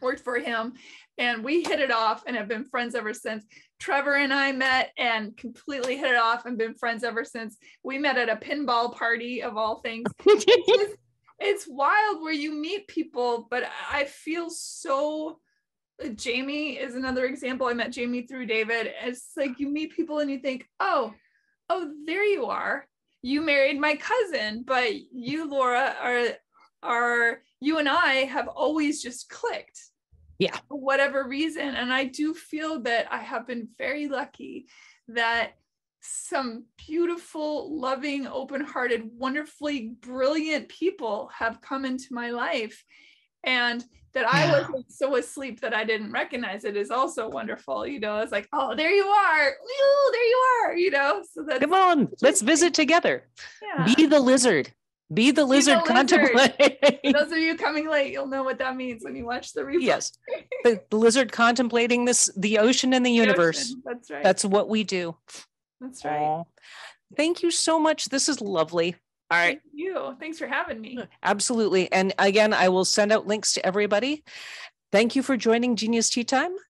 S2: worked for him, and we hit it off and have been friends ever since. Trevor and I met and completely hit it off and been friends ever since. We met at a pinball party of all things. It's, just- it's wild where you meet people, but I feel so. Uh, Jamie is another example. I met Jamie through David. It's like you meet people and you think, oh, oh, there you are. You married my cousin, but you, Laura, are are you and I have always just clicked
S1: Yeah.
S2: for whatever reason. And I do feel that I have been very lucky that some beautiful, loving, open hearted, wonderfully brilliant people have come into my life. And that I
S1: Yeah.
S2: wasn't so asleep that I didn't recognize it is also wonderful. You know, it's like, oh, there you are. Ooh, there you are. You know, so that's
S1: come on let's visit together
S2: yeah.
S1: be the lizard be the lizard
S2: lizard.
S1: contemplating
S2: Those of you coming late, you'll know what that means when you watch the replay.
S1: yes the, the lizard contemplating this the ocean and the
S2: The
S1: universe
S2: ocean. That's right.
S1: that's what we do
S2: that's right.
S1: Aw. thank you so much this is lovely all right
S2: Thank you. Thanks for having me.
S1: absolutely and again i will send out links to everybody thank you for joining genius tea time